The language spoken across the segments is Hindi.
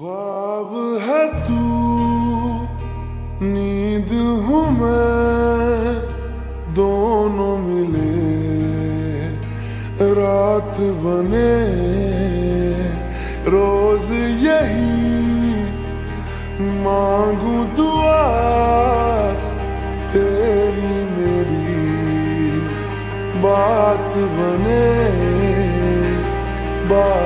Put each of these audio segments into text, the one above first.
ख्वाब है तू, नींद हूँ मैं, दोनों मिले। रात बने, रोज यही मांगू दुआ तेरी मेरी। बात बने, बात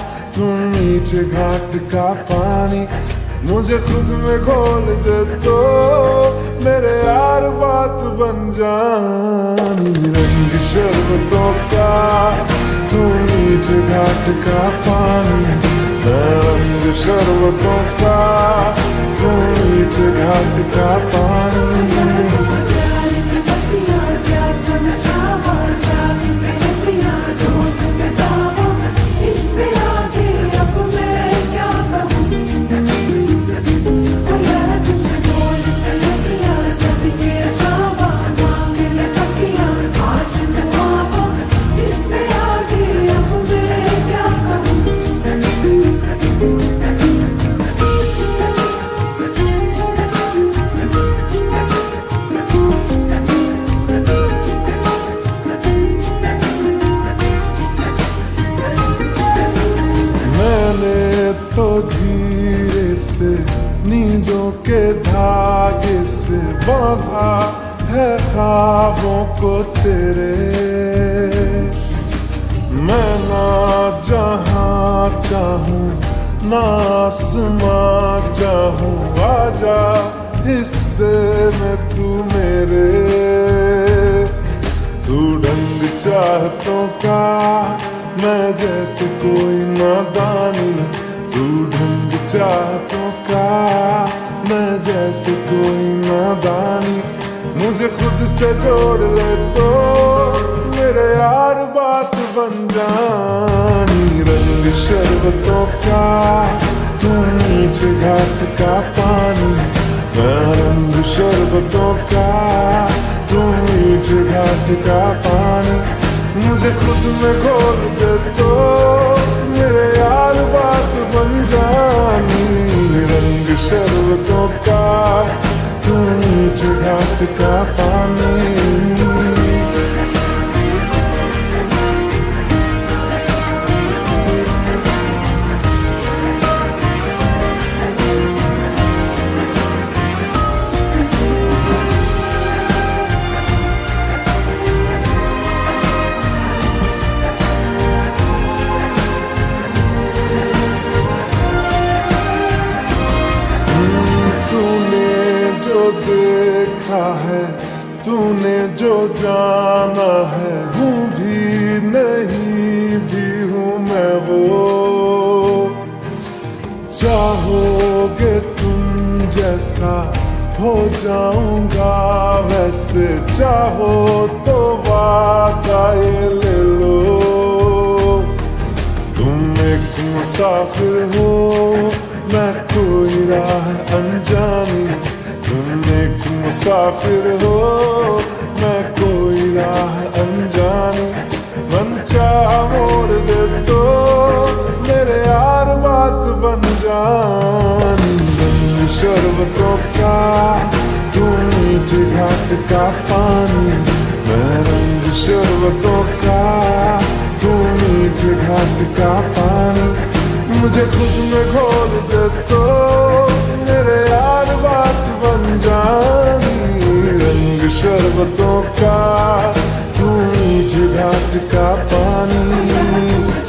तू मीठे घाट का पानी मुझे खुद में घोल दे तो मेरे यार बात बन जानी। रंग शरबतों का तू मीठे घाट का पानी, रंग शरबतों का तू मीठे घाट का पानी। नींदों के धागे से बांधा है ख्वाबों को तेरे। मैं ना जहाँ चाहूँ, ना आसमां चाहूँ, आजा हिस्से में तू मेरे। तू ढंग चाहतों का, मैं जैसे कोई ना नादानी कोई नादानी मुझे खुद से जोड़ ले तो मेरे यार बात बन जानी रंग शरबतों का मीठे घाट का पानी रंग शरबतों का तू मीठे घाट का पानी मुझे खुद में घोल मीठे घाट का पानी देखा है, तूने जो जाना है, हूँ भी नहीं भी हूँ मैं वो। चाहोगे तुम जैसा, हो जाऊँगा वैसे। चाहो तो वादा ले लो। तुम एक मुसाफिर हो, मैं कोई राह अनजानी। तुम एक मुसाफिर हो, मैं कोई राह अनजानी। मन चाह मोड़ दे तो मेरे यार बात बन जानी। शरबतों का, तू मीठे घाट का पानी। मैं रंग शरबतों का, तू मीठे घाट का पानी। मुझे खुद में घोल दे तो मेरे यार बात बन जानी। शरबतों का तू मीठे घाट का पानी।